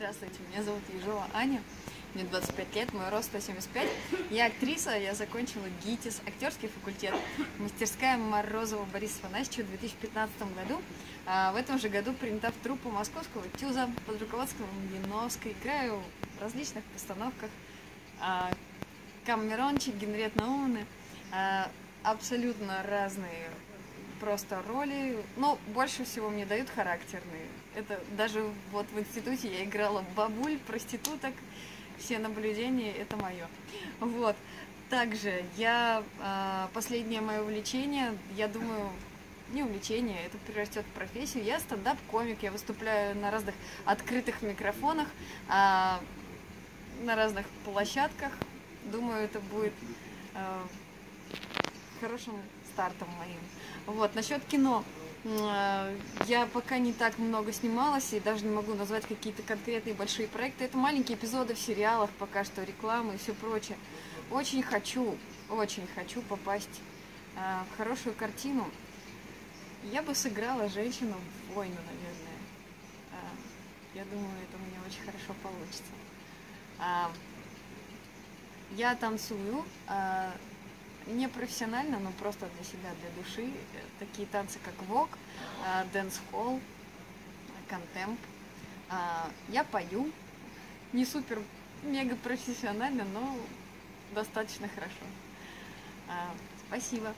Здравствуйте, меня зовут Ежова Аня, мне 25 лет, мой рост 175. Я актриса, я закончила ГИТИС, актерский факультет, мастерская Морозова Бориса Фанасьевича в 2015 году. А в этом же году принята в труппу московского ТЮЗа под руководством Яновской. Играю в различных постановках. А, Камерончик, Генрет Наумны. А, абсолютно разные просто роли, но больше всего мне дают характерные. Это даже вот в институте я играла бабуль, проституток, все наблюдения, это мое. Вот. Также я, а, последнее мое увлечение, я думаю, не увлечение, это перерастет в профессию. Я стендап-комик, я выступляю на разных открытых микрофонах, а, на разных площадках. Думаю, это будет а, хорошим стартом моим. Вот, насчет кино. Э, я пока не так много снималась и даже не могу назвать какие-то конкретные большие проекты. Это маленькие эпизоды в сериалах, пока что рекламы и все прочее. Очень хочу, очень хочу попасть э, в хорошую картину. Я бы сыграла женщину в войну, наверное. Э, я думаю, это у меня очень хорошо получится. Я танцую, не профессионально, но просто для себя, для души. Такие танцы, как вог, дэнс-холл, контемп. Я пою, не супер мега профессионально, но достаточно хорошо. А, спасибо.